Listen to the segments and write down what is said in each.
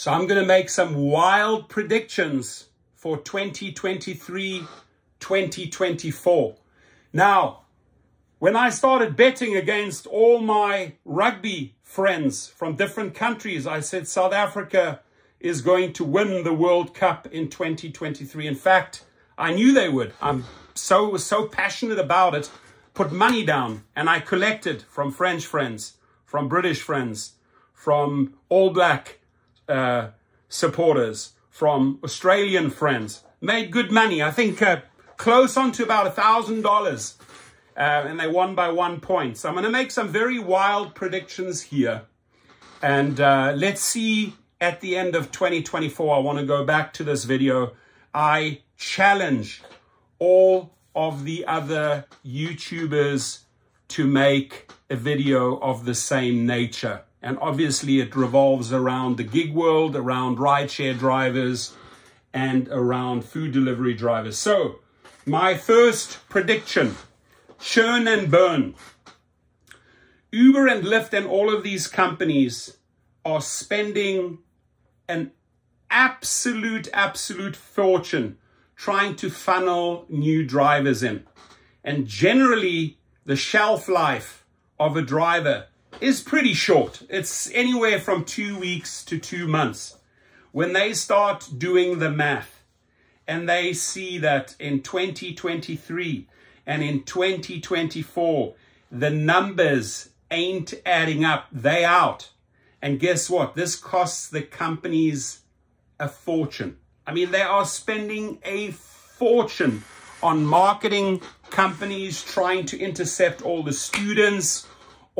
So I'm going to make some wild predictions for 2023, 2024. Now, when I started betting against all my rugby friends from different countries, I said South Africa is going to win the World Cup in 2023. In fact, I knew they would. I'm so was so passionate about it. Put money down and I collected from French friends, from British friends, from All Black uh, supporters, from Australian friends. Made good money. I think uh, close on to about a thousand dollars. Uh, and they won by one point. So I'm going to make some very wild predictions here. And uh, let's see at the end of 2024, I want to go back to this video. I challenge all of the other YouTubers to make a video of the same nature. And obviously it revolves around the gig world, around rideshare drivers, and around food delivery drivers. So my first prediction, churn and burn. Uber and Lyft and all of these companies are spending an absolute, absolute fortune trying to funnel new drivers in. And generally, the shelf life of a driver is pretty short. It's anywhere from two weeks to two months. When they start doing the math and they see that in 2023 and in 2024, the numbers ain't adding up, they out. And guess what? This costs the companies a fortune. I mean, they are spending a fortune on marketing companies trying to intercept all the students,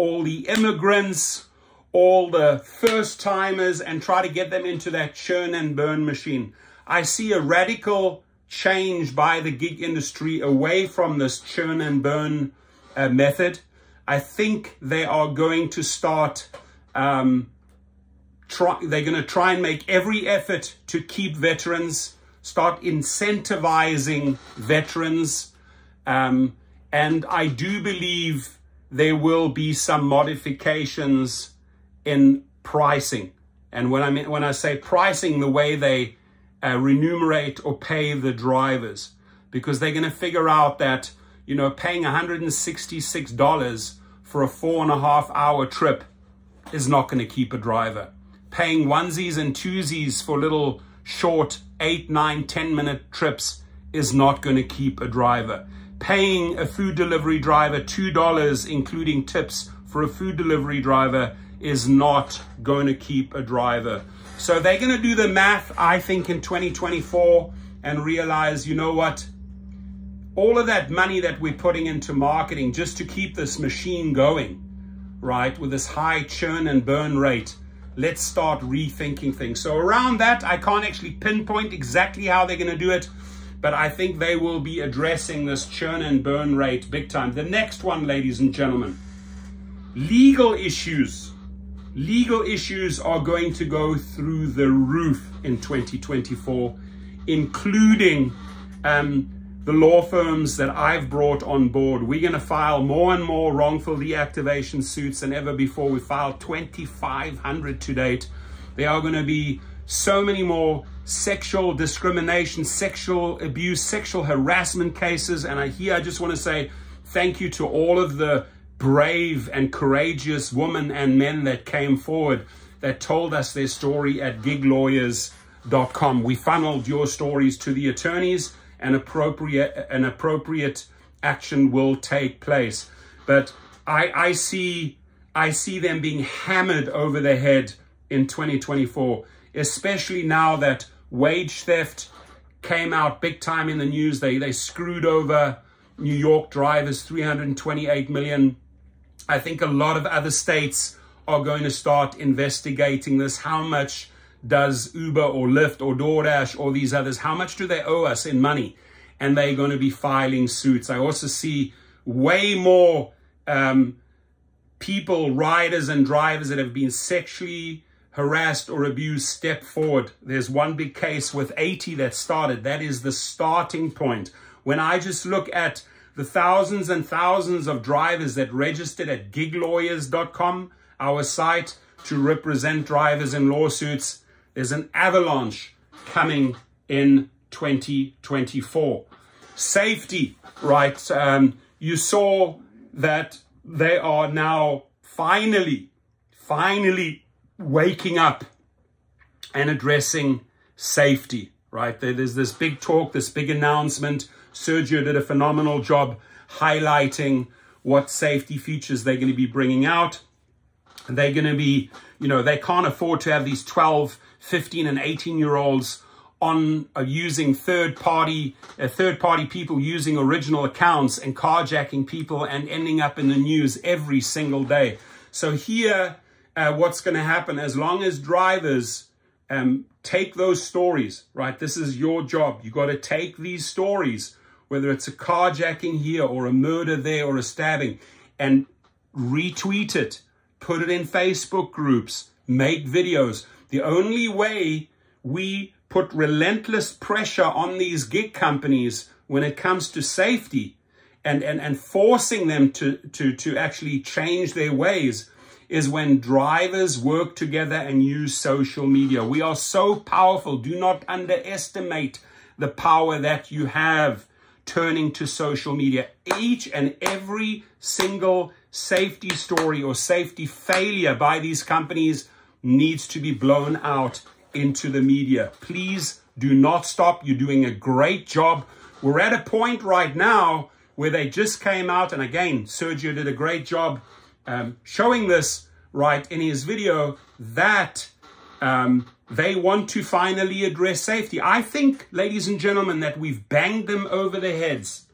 all the immigrants, all the first timers and try to get them into that churn and burn machine. I see a radical change by the gig industry away from this churn and burn uh, method. I think they are going to start um, try, they're going to try and make every effort to keep veterans, start incentivizing veterans. Um, and I do believe there will be some modifications in pricing. And when I mean, when I say pricing, the way they uh, remunerate or pay the drivers, because they're going to figure out that, you know, paying $166 for a four and a half hour trip is not going to keep a driver. Paying onesies and twosies for little short eight, nine, 10 minute trips is not going to keep a driver. Paying a food delivery driver $2, including tips for a food delivery driver is not going to keep a driver. So they're going to do the math, I think, in 2024 and realize, you know what? All of that money that we're putting into marketing just to keep this machine going, right, with this high churn and burn rate, let's start rethinking things. So around that, I can't actually pinpoint exactly how they're going to do it, but I think they will be addressing this churn and burn rate big time. The next one, ladies and gentlemen, legal issues. Legal issues are going to go through the roof in 2024, including um, the law firms that I've brought on board, we're going to file more and more wrongful deactivation suits than ever before. We filed 2,500 to date. There are going to be so many more sexual discrimination, sexual abuse, sexual harassment cases. And I, here I just want to say thank you to all of the brave and courageous women and men that came forward that told us their story at giglawyers.com. We funneled your stories to the attorneys and appropriate an appropriate action will take place. But I, I see I see them being hammered over the head in 2024, especially now that wage theft came out big time in the news. They they screwed over New York drivers 328 million. I think a lot of other states are going to start investigating this. How much does Uber or Lyft or DoorDash or these others, how much do they owe us in money? And they're going to be filing suits. I also see way more um, people, riders and drivers that have been sexually harassed or abused step forward. There's one big case with 80 that started. That is the starting point. When I just look at the thousands and thousands of drivers that registered at giglawyers.com, our site to represent drivers in lawsuits, There's an avalanche coming in 2024. Safety, right? Um, you saw that they are now finally, finally waking up and addressing safety, right? There's this big talk, this big announcement. Sergio did a phenomenal job highlighting what safety features they're going to be bringing out. They're going to be, you know, they can't afford to have these 12, 15 and 18 year olds on uh, using third party uh, third party people using original accounts and carjacking people and ending up in the news every single day so here uh, what's going to happen. As long as drivers um, take those stories right this is your job. You got to take these stories whether it's a carjacking here or a murder there or a stabbing and retweet it put it in facebook groups make videos. The only way we put relentless pressure on these gig companies when it comes to safety and, and, and forcing them to, to, to actually change their ways is when drivers work together and use social media. We are so powerful. Do not underestimate the power that you have turning to social media. Each and every single safety story or safety failure by these companies needs to be blown out into the media. Please do not stop. You're doing a great job. We're at a point right now where they just came out, and again, Sergio did a great job um, showing this right in his video that um, they want to finally address safety. I think, ladies and gentlemen, that we've banged them over the heads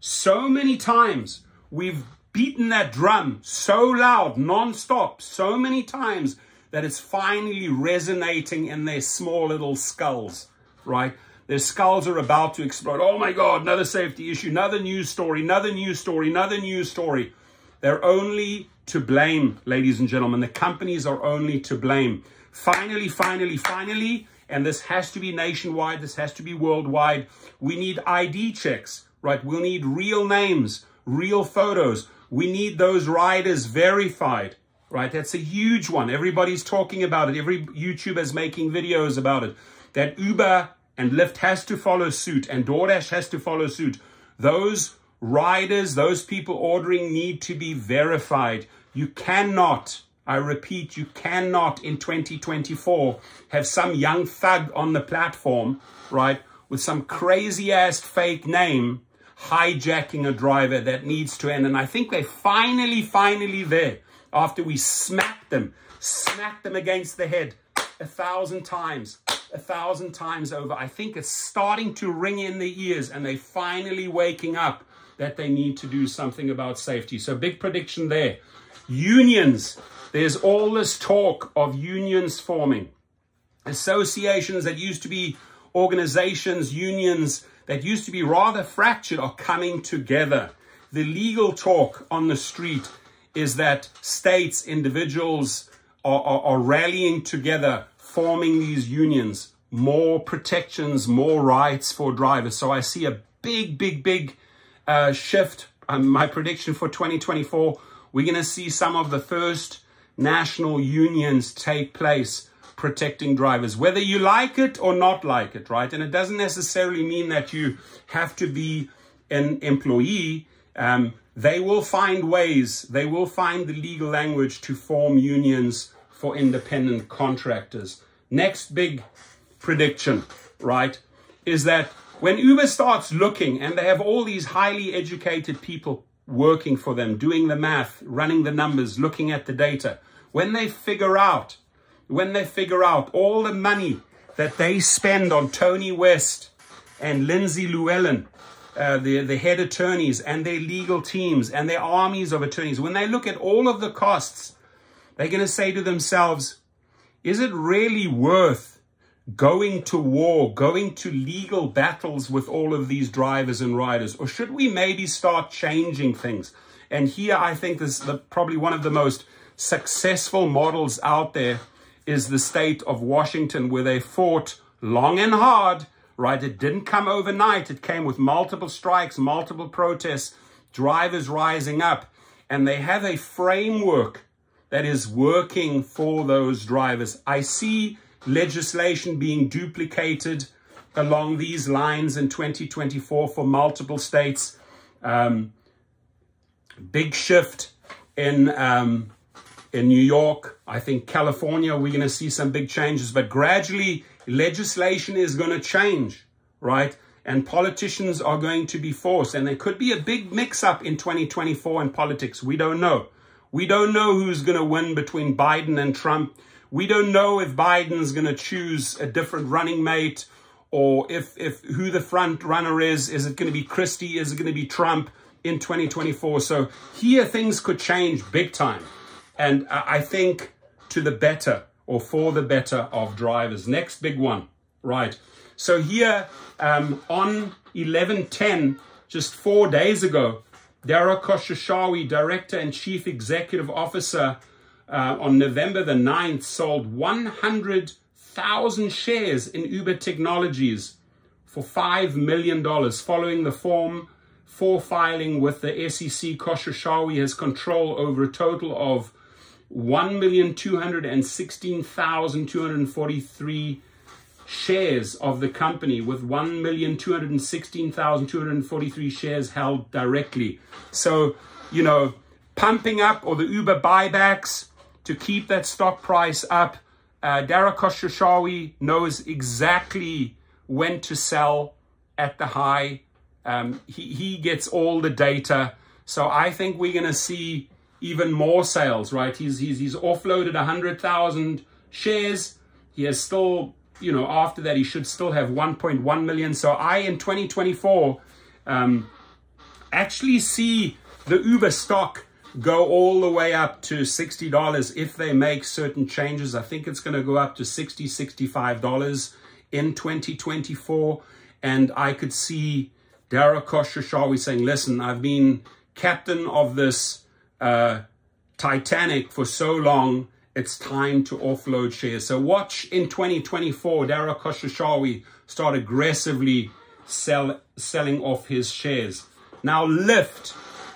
so many times. We've beaten that drum so loud, non-stop, so many times that it's finally resonating in their small little skulls, right? Their skulls are about to explode. Oh my God, another safety issue, another news story, another news story, another news story. They're only to blame, ladies and gentlemen. The companies are only to blame. Finally, finally, finally, and this has to be nationwide, this has to be worldwide. We need ID checks, right? We'll need real names, real photos. We need those riders verified right? That's a huge one. Everybody's talking about it. Every YouTuber is making videos about it. That Uber and Lyft has to follow suit and DoorDash has to follow suit. Those riders, those people ordering need to be verified. You cannot, I repeat, you cannot in 2024 have some young thug on the platform, right, with some crazy ass fake name hijacking a driver that needs to end. And I think they're finally, finally there after we smacked them, smacked them against the head a thousand times, a thousand times over. I think it's starting to ring in the ears and they're finally waking up that they need to do something about safety. So big prediction there. Unions. There's all this talk of unions forming. Associations that used to be organizations, unions that used to be rather fractured are coming together. The legal talk on the street is that states, individuals are, are, are rallying together, forming these unions, more protections, more rights for drivers. So I see a big, big, big uh, shift. Um, my prediction for 2024, we're going to see some of the first national unions take place protecting drivers, whether you like it or not like it, right? And it doesn't necessarily mean that you have to be an employee. Um, they will find ways, they will find the legal language to form unions for independent contractors. Next big prediction, right, is that when Uber starts looking and they have all these highly educated people working for them, doing the math, running the numbers, looking at the data, when they figure out, when they figure out all the money that they spend on Tony West and Lindsay Llewellyn uh, the, the head attorneys and their legal teams and their armies of attorneys, when they look at all of the costs, they're going to say to themselves, is it really worth going to war, going to legal battles with all of these drivers and riders? Or should we maybe start changing things? And here I think this the, probably one of the most successful models out there is the state of Washington, where they fought long and hard right? It didn't come overnight. It came with multiple strikes, multiple protests, drivers rising up. And they have a framework that is working for those drivers. I see legislation being duplicated along these lines in 2024 for multiple states. Um, big shift in um, in New York. I think California, we're going to see some big changes, but gradually legislation is going to change, right? And politicians are going to be forced, and there could be a big mix up in 2024 in politics. We don't know. We don't know who's going to win between Biden and Trump. We don't know if Biden's going to choose a different running mate or if, if who the front runner is. Is it going to be Christie? Is it going to be Trump in 2024? So here things could change big time. And I think to the better or for the better of drivers. Next big one, right? So here um, on 1110, just four days ago, Dara Khosrowshahi, Director and Chief Executive Officer uh, on November the 9th, sold 100,000 shares in Uber Technologies for $5 million following the form for filing with the SEC. Khosrowshahi has control over a total of 1,216,243 shares of the company with 1,216,243 shares held directly. So, you know, pumping up or the Uber buybacks to keep that stock price up. Uh, Dara Khosrowshahi knows exactly when to sell at the high. Um, he, he gets all the data. So I think we're going to see even more sales, right? He's, he's, he's offloaded 100,000 shares. He has still, you know, after that, he should still have 1.1 million. So I, in 2024, um, actually see the Uber stock go all the way up to $60 if they make certain changes. I think it's going to go up to $60, $65 in 2024. And I could see Dara Khosrowshahi saying, listen, I've been captain of this uh, Titanic for so long, it's time to offload shares. So watch in 2024, Dara Khosrowshahi start aggressively sell, selling off his shares. Now, Lyft.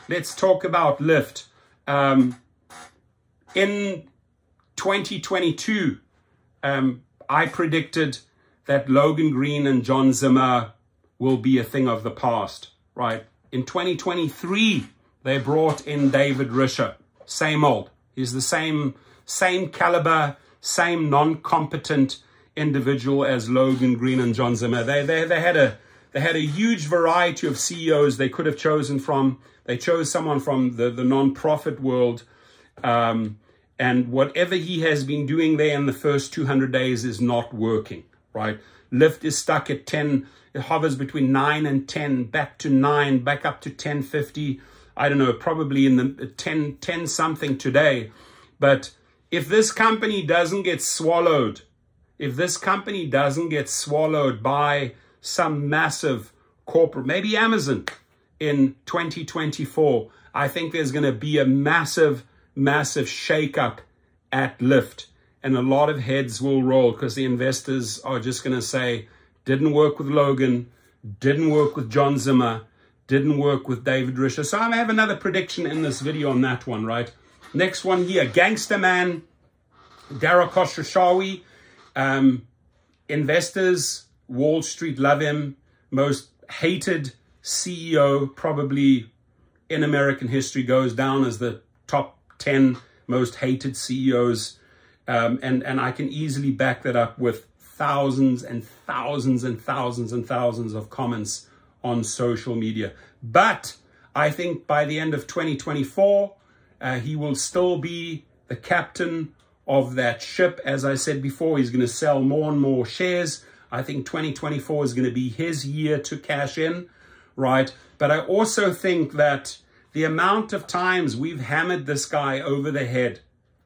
Let's talk about Lyft. Um, in 2022, um, I predicted that Logan Green and John Zimmer will be a thing of the past, right? In 2023, they brought in David Risher. Same old. He's the same, same caliber, same non-competent individual as Logan Green and John Zimmer. They, they, they, had a, they had a huge variety of CEOs they could have chosen from. They chose someone from the, the non-profit world. Um, and whatever he has been doing there in the first 200 days is not working, right? Lyft is stuck at 10. It hovers between 9 and 10, back to 9, back up to 1050. I don't know, probably in the 10, 10 something today. But if this company doesn't get swallowed, if this company doesn't get swallowed by some massive corporate, maybe Amazon in 2024, I think there's going to be a massive, massive shakeup at Lyft. And a lot of heads will roll because the investors are just going to say, didn't work with Logan, didn't work with John Zimmer, didn't work with David Risher. So I have another prediction in this video on that one, right? Next one here, Gangster Man, Dara Khosrowshahi. Um, investors, Wall Street love him. Most hated CEO probably in American history goes down as the top 10 most hated CEOs. Um, and, and I can easily back that up with thousands and thousands and thousands and thousands of comments on social media. But I think by the end of 2024, uh, he will still be the captain of that ship. As I said before, he's going to sell more and more shares. I think 2024 is going to be his year to cash in, right? But I also think that the amount of times we've hammered this guy over the head,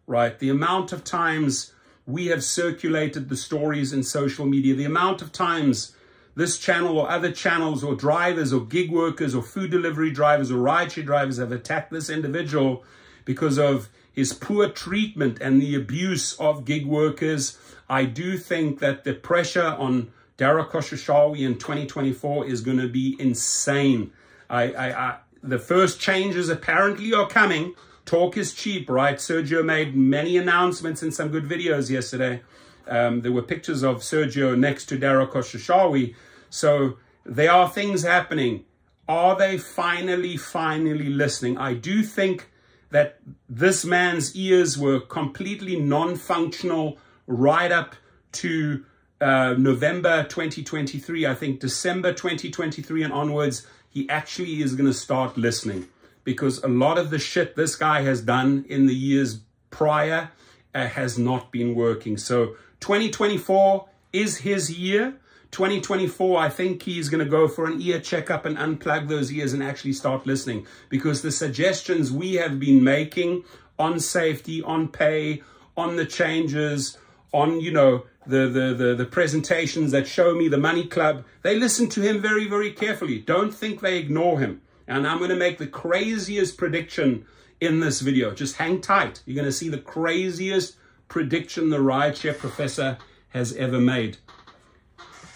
right? The amount of times we have circulated the stories in social media, the amount of times this channel or other channels or drivers or gig workers or food delivery drivers or rideshare drivers have attacked this individual because of his poor treatment and the abuse of gig workers. I do think that the pressure on Dara Khosrowshahi in 2024 is going to be insane. I, I, I, the first changes apparently are coming. Talk is cheap, right? Sergio made many announcements and some good videos yesterday. Um, there were pictures of Sergio next to Dara Khosrowshahi. So there are things happening. Are they finally, finally listening? I do think that this man's ears were completely non-functional right up to uh, November 2023. I think December 2023 and onwards, he actually is going to start listening because a lot of the shit this guy has done in the years prior uh, has not been working. So 2024 is his year. 2024, I think he's going to go for an ear checkup and unplug those ears and actually start listening because the suggestions we have been making on safety, on pay, on the changes, on, you know, the, the, the, the presentations that show me the money club, they listen to him very, very carefully. Don't think they ignore him. And I'm going to make the craziest prediction in this video. Just hang tight. You're going to see the craziest prediction the rideshare professor has ever made.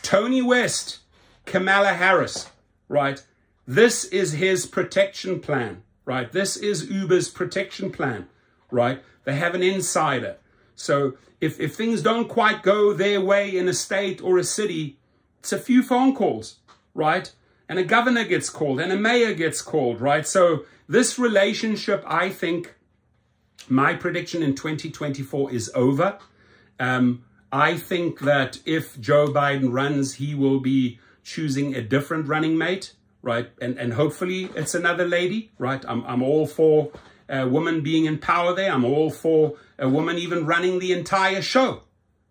Tony West, Kamala Harris, right? This is his protection plan, right? This is Uber's protection plan, right? They have an insider. So if, if things don't quite go their way in a state or a city, it's a few phone calls, right? And a governor gets called and a mayor gets called, right? So this relationship, I think, my prediction in 2024 is over. Um, I think that if Joe Biden runs, he will be choosing a different running mate, right? And and hopefully it's another lady, right? I'm, I'm all for a woman being in power there. I'm all for a woman even running the entire show,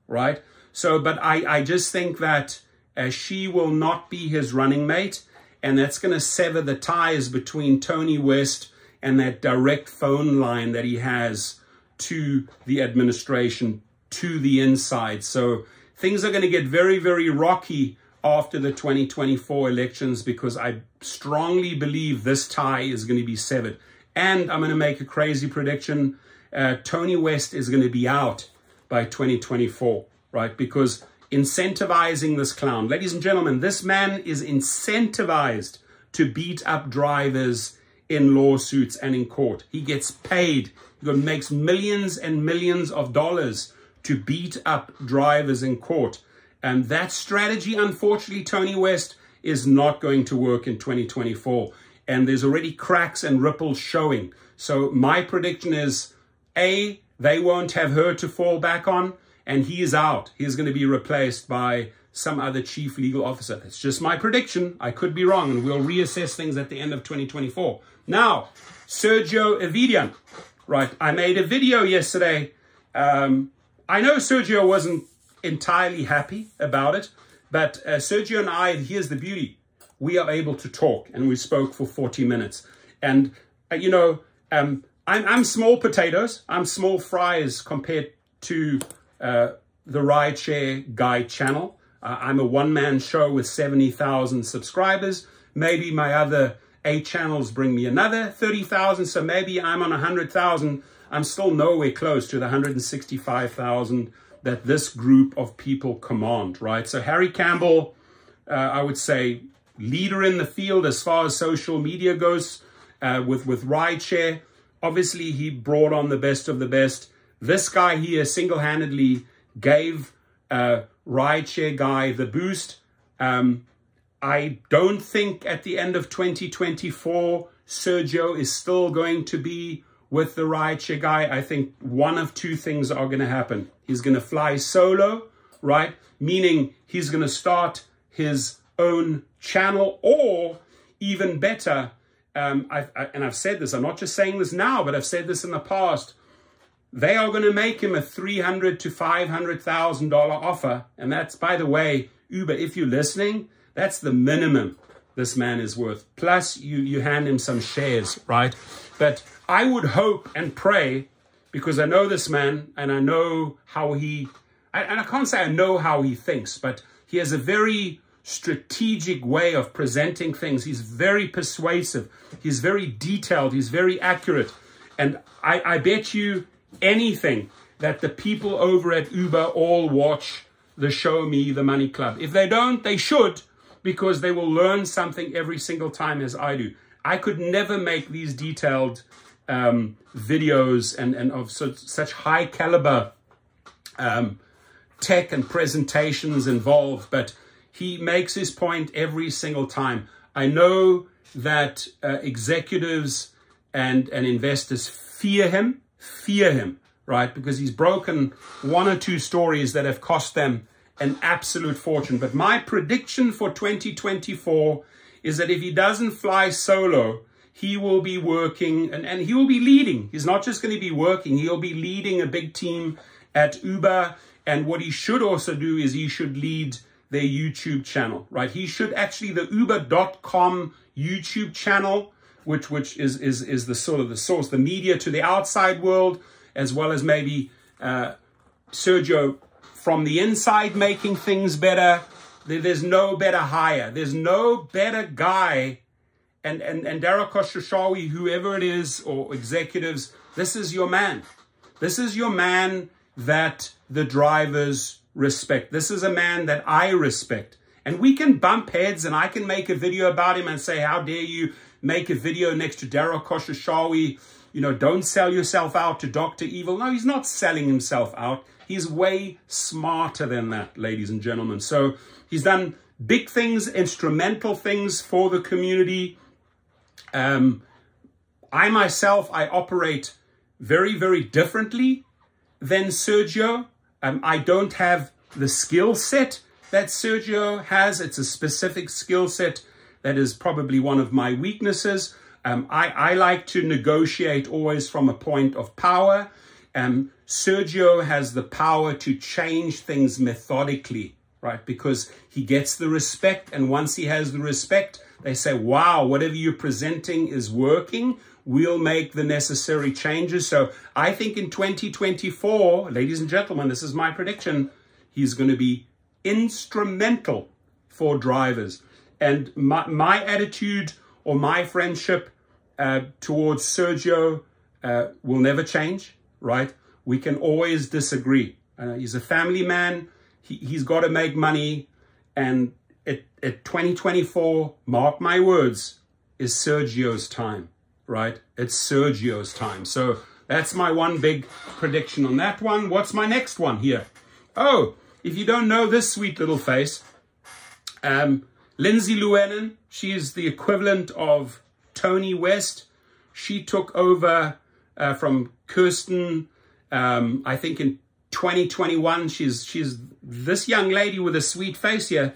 right? So, but I, I just think that uh, she will not be his running mate. And that's going to sever the ties between Tony West and that direct phone line that he has to the administration to the inside. So things are going to get very, very rocky after the 2024 elections because I strongly believe this tie is going to be severed. And I'm going to make a crazy prediction. Uh, Tony West is going to be out by 2024, right? Because incentivizing this clown, ladies and gentlemen, this man is incentivized to beat up drivers in lawsuits and in court. He gets paid. He makes millions and millions of dollars to beat up drivers in court. And that strategy, unfortunately, Tony West, is not going to work in 2024. And there's already cracks and ripples showing. So my prediction is, A, they won't have her to fall back on, and he is out. He's going to be replaced by some other chief legal officer. That's just my prediction. I could be wrong, and we'll reassess things at the end of 2024. Now, Sergio Avedian. right? I made a video yesterday um, I know Sergio wasn't entirely happy about it, but uh, Sergio and I, here's the beauty, we are able to talk, and we spoke for 40 minutes. And, uh, you know, um, I'm, I'm, small potatoes, I'm small fries compared to uh, the Rideshare Guy channel. Uh, I'm a one-man show with 70,000 subscribers. Maybe my other eight channels bring me another 30,000, so maybe I'm on 100,000 I'm still nowhere close to the 165,000 that this group of people command, right? So Harry Campbell, uh, I would say, leader in the field as far as social media goes uh, with, with rideshare. Obviously, he brought on the best of the best. This guy here single-handedly gave uh, rideshare guy the boost. Um, I don't think at the end of 2024, Sergio is still going to be with the rideshare guy, I think one of two things are going to happen. He's going to fly solo, right? Meaning he's going to start his own channel or even better, um, I've, I, and I've said this, I'm not just saying this now, but I've said this in the past. They are going to make him a $300 to $500,000 offer. And that's, by the way, Uber, if you're listening, that's the minimum this man is worth. Plus, you, you hand him some shares, right? But I would hope and pray, because I know this man and I know how he, and I can't say I know how he thinks, but he has a very strategic way of presenting things. He's very persuasive. He's very detailed. He's very accurate. And I, I bet you anything that the people over at Uber all watch the Show Me the Money Club. If they don't, they should, because they will learn something every single time as I do. I could never make these detailed um, videos and, and of such, such high caliber um, tech and presentations involved, but he makes his point every single time. I know that uh, executives and, and investors fear him, fear him, right? Because he's broken one or two stories that have cost them an absolute fortune. But my prediction for 2024 is that if he doesn't fly solo, he will be working and, and he will be leading. He's not just going to be working, he'll be leading a big team at Uber. And what he should also do is he should lead their YouTube channel, right? He should actually, the uber.com YouTube channel, which which is, is, is the sort of the source, the media to the outside world, as well as maybe uh, Sergio from the inside making things better. There's no better hire. There's no better guy. And, and, and Dara Khosrowshahi, whoever it is, or executives, this is your man. This is your man that the drivers respect. This is a man that I respect. And we can bump heads and I can make a video about him and say, how dare you make a video next to Dara Khosrowshahi? You know, don't sell yourself out to Dr. Evil. No, he's not selling himself out. He's way smarter than that, ladies and gentlemen. So he's done big things, instrumental things for the community. Um, I myself, I operate very, very differently than Sergio. Um, I don't have the skill set that Sergio has. It's a specific skill set that is probably one of my weaknesses. Um, I, I like to negotiate always from a point of power. Um, Sergio has the power to change things methodically, right? Because he gets the respect. And once he has the respect, they say, wow, whatever you're presenting is working. We'll make the necessary changes. So I think in 2024, ladies and gentlemen, this is my prediction. He's going to be instrumental for drivers. And my, my attitude or my friendship uh, towards Sergio uh, will never change, right? We can always disagree. Uh, he's a family man. He, he's got to make money. And at, at 2024, mark my words, is Sergio's time, right? It's Sergio's time. So that's my one big prediction on that one. What's my next one here? Oh, if you don't know this sweet little face, um, Lindsay Llewellyn, she is the equivalent of Tony West. She took over uh, from Kirsten, um, I think in 2021. She's, she's this young lady with a sweet face here.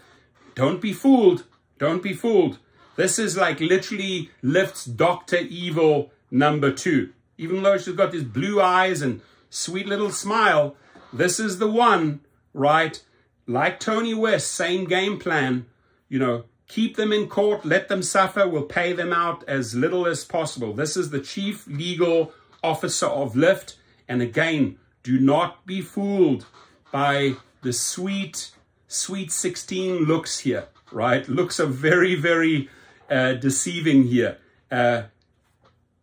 Don't be fooled. Don't be fooled. This is like literally Lyft's Dr. Evil number two. Even though she's got these blue eyes and sweet little smile, this is the one, right? Like Tony West, same game plan you know, keep them in court, let them suffer, we'll pay them out as little as possible. This is the chief legal officer of Lyft. And again, do not be fooled by the sweet, sweet 16 looks here, right? Looks are very, very uh, deceiving here. Uh,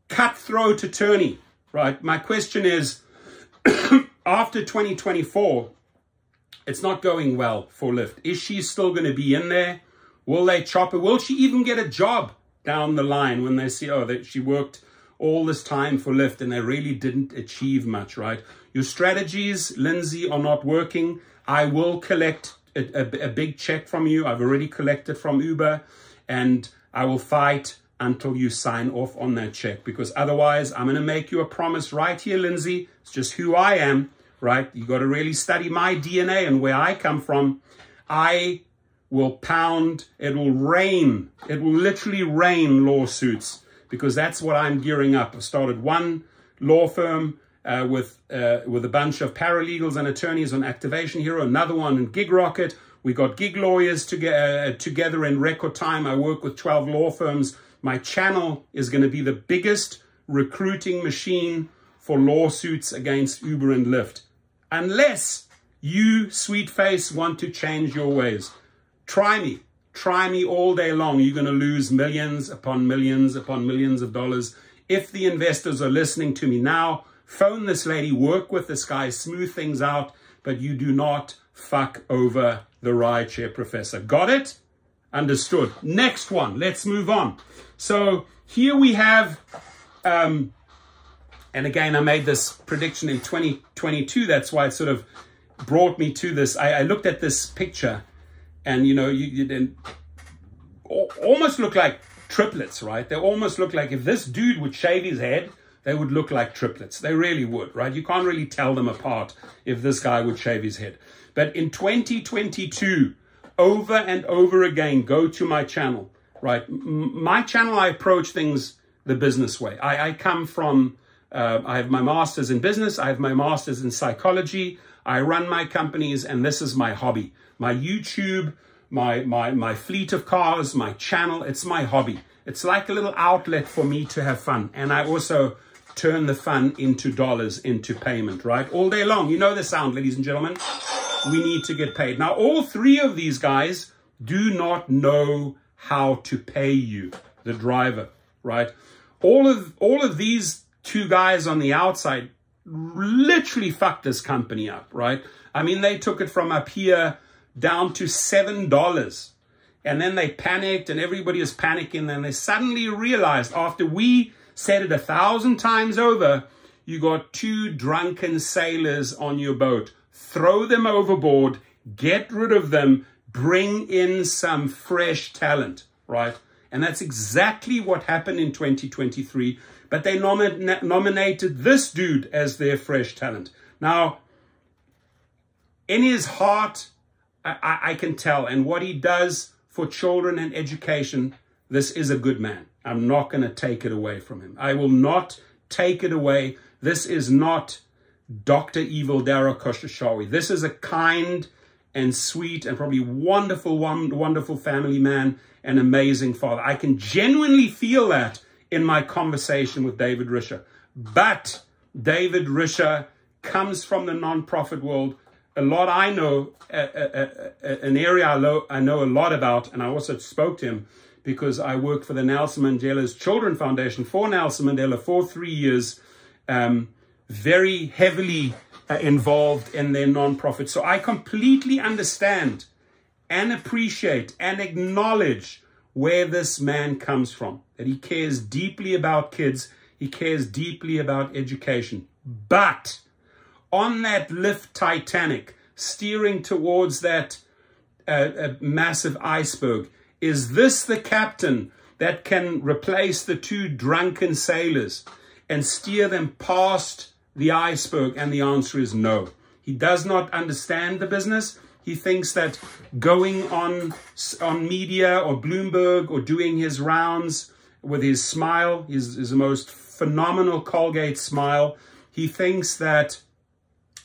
cutthroat attorney, right? My question is, after 2024, it's not going well for Lyft. Is she still going to be in there? Will they chop her? Will she even get a job down the line when they see, oh, that she worked all this time for Lyft and they really didn't achieve much, right? Your strategies, Lindsay, are not working. I will collect a, a, a big check from you. I've already collected from Uber and I will fight until you sign off on that check because otherwise I'm going to make you a promise right here, Lindsay. It's just who I am, right? You got to really study my DNA and where I come from. I will pound, it will rain, it will literally rain lawsuits because that's what I'm gearing up. I started one law firm uh, with, uh, with a bunch of paralegals and attorneys on Activation Hero, another one in Gig Rocket. We got gig lawyers to uh, together in record time. I work with 12 law firms. My channel is going to be the biggest recruiting machine for lawsuits against Uber and Lyft. Unless you, sweet face, want to change your ways. Try me. Try me all day long. You're going to lose millions upon millions upon millions of dollars. If the investors are listening to me now, phone this lady, work with this guy, smooth things out, but you do not fuck over the rideshare professor. Got it? Understood. Next one. Let's move on. So here we have, um, and again, I made this prediction in 2022. That's why it sort of brought me to this. I, I looked at this picture and, you know, you, you then almost look like triplets, right? They almost look like if this dude would shave his head, they would look like triplets. They really would, right? You can't really tell them apart if this guy would shave his head. But in 2022, over and over again, go to my channel, right? M my channel, I approach things the business way. I, I come from, uh, I have my master's in business. I have my master's in psychology. I run my companies and this is my hobby. My YouTube, my, my, my fleet of cars, my channel, it's my hobby. It's like a little outlet for me to have fun. And I also turn the fun into dollars, into payment, right? All day long. You know the sound, ladies and gentlemen. We need to get paid. Now, all three of these guys do not know how to pay you, the driver, right? All of, all of these two guys on the outside literally fucked this company up, right? I mean, they took it from up here down to $7. And then they panicked and everybody is panicking. And they suddenly realized after we said it a thousand times over, you got two drunken sailors on your boat. Throw them overboard, get rid of them, bring in some fresh talent, right? And that's exactly what happened in 2023. But they nom nominated this dude as their fresh talent. Now, in his heart, I, I can tell, and what he does for children and education, this is a good man. I'm not going to take it away from him. I will not take it away. This is not Dr. Evil Dara Khosrowshahi. This is a kind and sweet and probably wonderful, wonderful family man, and amazing father. I can genuinely feel that in my conversation with David Risher. But David Risher comes from the nonprofit world. A lot I know, a, a, a, an area I, lo- I know a lot about, and I also spoke to him because I worked for the Nelson Mandela's Children Foundation for Nelson Mandela for three years, um, very heavily uh, involved in their nonprofit. So I completely understand and appreciate and acknowledge where this man comes from, that he cares deeply about kids, he cares deeply about education. But on that Lyft Titanic, steering towards that uh, massive iceberg, is this the captain that can replace the two drunken sailors and steer them past the iceberg? And the answer is no. He does not understand the business. He thinks that going on, on media or Bloomberg or doing his rounds with his smile, his, his most phenomenal Colgate smile, he thinks that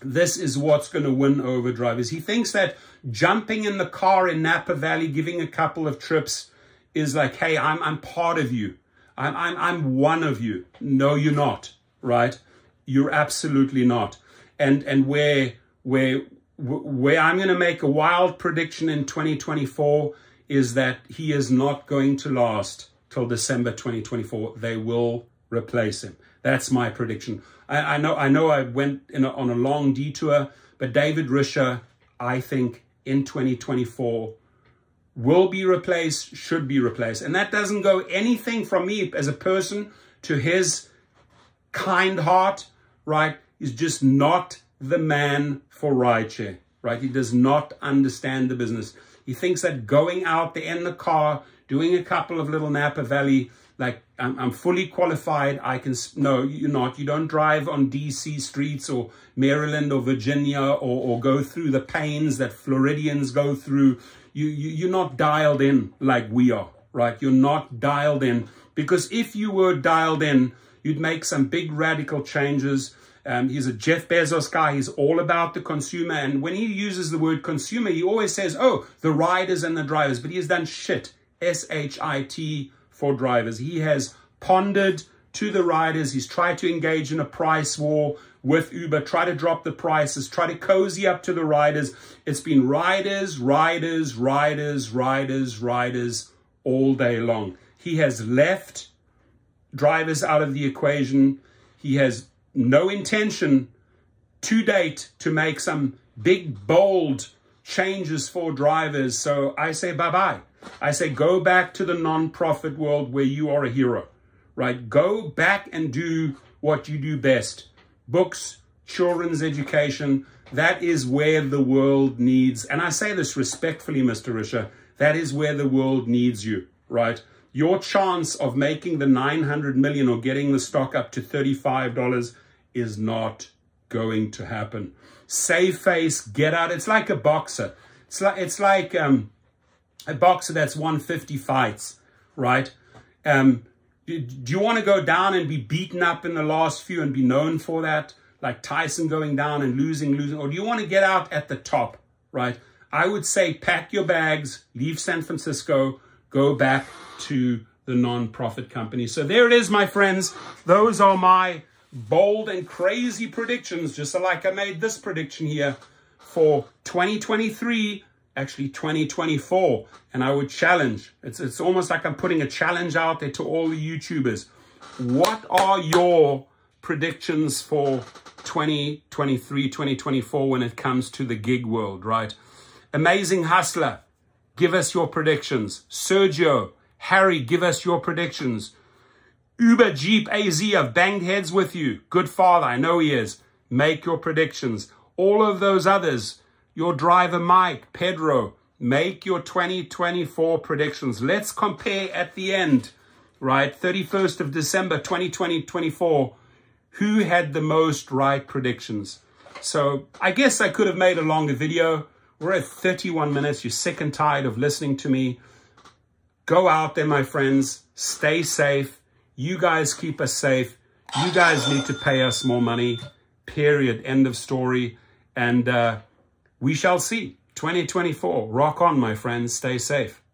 this is what's going to win over drivers. He thinks that jumping in the car in Napa Valley, giving a couple of trips is like, hey, I'm, I'm part of you. I'm, I'm, I'm one of you. No, you're not, right? You're absolutely not. And, and where, where, where I'm going to make a wild prediction in 2024 is that he is not going to last till December 2024. They will replace him. That's my prediction. I, I know I know I went a, on a long detour, but David Risher, I think, in 2024 will be replaced, should be replaced. And that doesn't go anything from me as a person to his kind heart, right? He's just not the man for rideshare, right? He does not understand the business. He thinks that going out there in the car, doing a couple of little Napa Valley like I'm, I'm fully qualified. I can, no, you're not. You don't drive on DC streets or Maryland or Virginia or, or go through the pains that Floridians go through. You, you, you're not dialed in like we are, right? You're not dialed in because if you were dialed in, you'd make some big radical changes. Um, he's a Jeff Bezos guy. He's all about the consumer. And when he uses the word consumer, he always says, oh, the riders and the drivers. But he has done shit. S-H-I-T for drivers. He has pondered to the riders. He's tried to engage in a price war with Uber, try to drop the prices, try to cozy up to the riders. It's been riders, riders, riders, riders, riders all day long. He has left drivers out of the equation. He has no intention to date to make some big, bold changes for drivers. So I say bye-bye. I say go back to the non-profit world where you are a hero, right? Go back and do what you do best. Books, children's education. that is where the world needs, and I say this respectfully, Mr. Risher, that is where the world needs you, right? Your chance of making the 900 million or getting the stock up to $35 is not going to happen. Save face, get out. It's like a boxer. It's like, it's like um, a boxer that's won 50 fights, right? Um, do, do you want to go down and be beaten up in the last few and be known for that? Like Tyson going down and losing, losing. Or do you want to get out at the top, right? I would say pack your bags, leave San Francisco, go back to the non-profit company. So there it is, my friends. Those are my bold and crazy predictions, just like I made this prediction here for 2023 actually 2024 and I would challenge. It's it's almost like I'm putting a challenge out there to all the YouTubers. What are your predictions for 2023 2024 when it comes to the gig world right? Amazing hustler give us your predictions. Sergio Harry give us your predictions. Uber Jeep AZ I've banged heads with you. Good father I know he is. Make your predictions. All of those others your driver Mike, Pedro, make your 2024 predictions. Let's compare at the end, right? 31st of December 2024, who had the most right predictions? So I guess I could have made a longer video. We're at 31 minutes. You're sick and tired of listening to me. Go out there, my friends. Stay safe. You guys keep us safe. You guys need to pay us more money. Period. End of story. And uh, we shall see. 2024. Rock on, my friends. Stay safe.